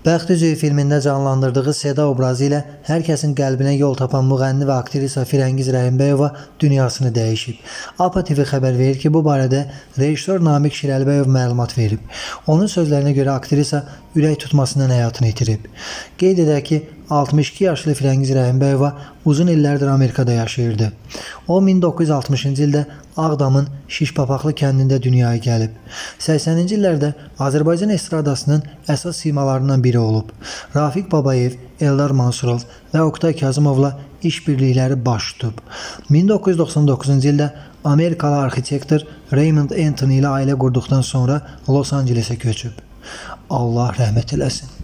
Bəxt üzüyü filmində canlandırdığı Seda obrazı ilə hər kəsin qəlbinə yol tapan müğənni və aktrisa Firəngiz Rəhimbəyova dünyasını dəyişib. APA TV xəbər verir ki, bu barədə rejissor Namiq Şirəlbəyov məlumat verib. Onun sözlərinə görə aktrisa ürək tutmasından həyatını itirib. Qeyd edək ki, 62 yaşlı Firəngiz Rəhimbəyova uzun illərdir Amerikada yaşayırdı. O 1960-cı ildə Ağdamın Şişpapaqlı kəndində dünyaya gəlib. 80-ci illərdə Azərbaycan estradasının əsas simalarından biri olub. Rafiq Babayev, Eldar Mansurov və Oktay Kazımovla iş birlikləri baş tutub. 1999-cu ildə Amerikalı arxitektor Raymond Anthony ilə ailə qurduqdan sonra Los Ancelesə köçüb. Allah rəhmət eləsin.